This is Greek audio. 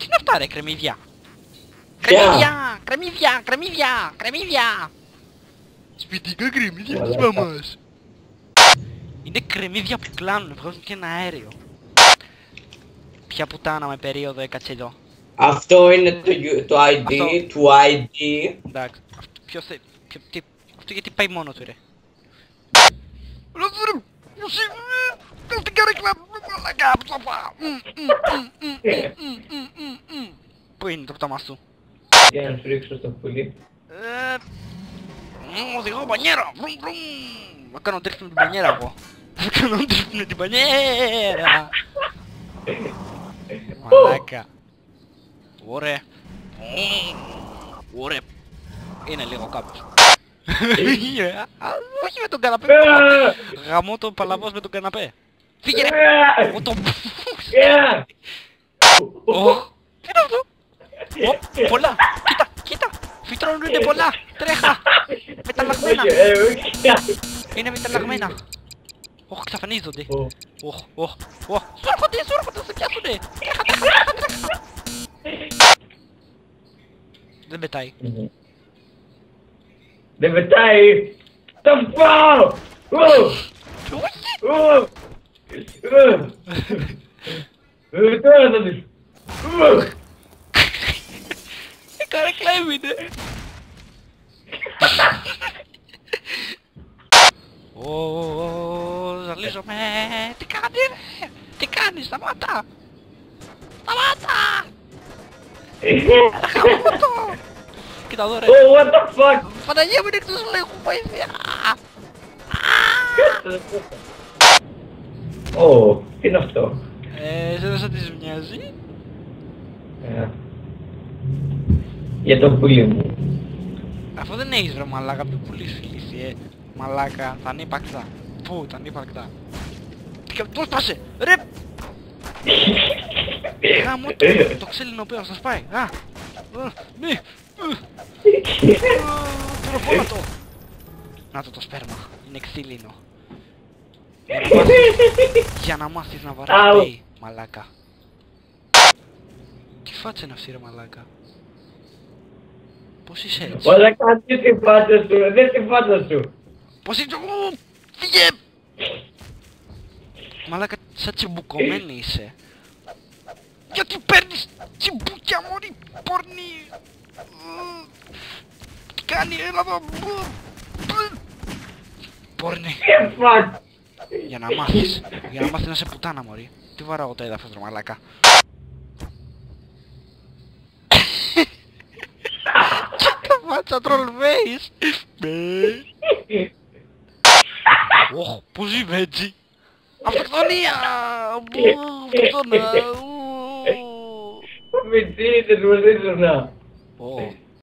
Τι είναι αυτά ρε κρεμμύδια. Κρεμμύδια, κρεμμύδια, κρεμμύδια, κρεμμύδια. Σπιτικά κρεμμύδια της Μαλάκα. μαμάς. Είναι κρεμμύδια που κλάνουν, βγάζουν και ένα αέριο. Ποια πουτάνα με περίοδο έκατσε εδώ. Αυτό είναι το, u- το ID Αυτό. του ID. Εντάξει, αυτό ποιος θε... Ποιο, τι, αυτό γιατί πάει μόνο του ρε. Ρε ρε, ποιος είναι, κάτω την καρέκλα, μαλακά, ψαφά. Είναι το πτώμα σου. Για να σου ρίξω στο πουλί. Ε, μ, οδηγώ μπανιέρα, βρουμ βρουμ. Θα κάνω τρίφτη με την μπανιέρα εγώ. Θα κάνω τρίφτη με την μπανιέρα. Μαλάκα. Ωραία. Ωραία. Είναι λίγο κάποιος. Ε, α, Όχι με τον καναπέ. Γαμώ τον παλαβός με τον καναπέ. Φύγε ρε. Εγώ τον... Ω, Τι είναι αυτό; Ω, πολλά. Κοίτα, κοίτα. Φυτρώνουνε πολλά. Τρέχα. Μεταλλαγμένα. Είναι μεταλλαγμένα. Ωχ, εξαφανίζονται. Ωχ, ωχ, ωχ. Σου έρχονται, σου έρχονται, σε πιάσουνε. Τρέχα, τρέχα, τρέχα, τρέχα. Δεν πετάει. Δεν πετάει! Το πάω! Ου! Όχι. Ου! Ου! Ε, Τώρα θα δεις! Ου! Η καρέκλα έμεινε. Ω, ζαλίζομαι. Τι κάνεις ρε; Τι κάνεις, σταμάτα. Σταμάτα. Χαμότο. Κοίτα εδώ ρε. Oh, what the fuck! Παναγία μου είναι εκτός λέγου, βοήθεια. Ω, τι είναι αυτό; Ε, σε δεν της μοιάζει. Ε, Για το πουλί μου. Αυτό δεν έχεις βρε μαλάκα, πιο πολύ σου λύση, ε. Μαλάκα, τα ανύπαρκτα. Πού, τα ανύπαρκτα. Τι κα- Πώς πάσε, ρε! Γάμο το, το ξύλινο πέρα σας πάει. Α, α, μη, τροφόλατο. Να το το σπέρμα, είναι ξύλινο. Για να μάθεις- Για να μάθεις να Αου. βαράει, μαλάκα. Τι φάτσα είναι αυτή ρε μαλάκα. Πώς είσαι έτσι; Όλα κάτι στη φάτσα σου, δεν στη φάτσα σου. Πώς είσαι... Ου, Φύγε! Μαλάκα, σαν τσιμπουκωμένη είσαι. Γιατί παίρνεις τσιμπούκια μωρή πόρνη. Ου, Τι κάνει, έλα εδώ. Μπου, μπου. Πόρνη. Τι φάτσα. Για να μάθεις. Για να μάθεις να είσαι πουτάνα μωρή. Τι βαράω το έδαφος ρε μαλάκα. sa trolveis. oh, possivelmente. A Flexonia! Flexona! Mentira, não é isso não. Oh.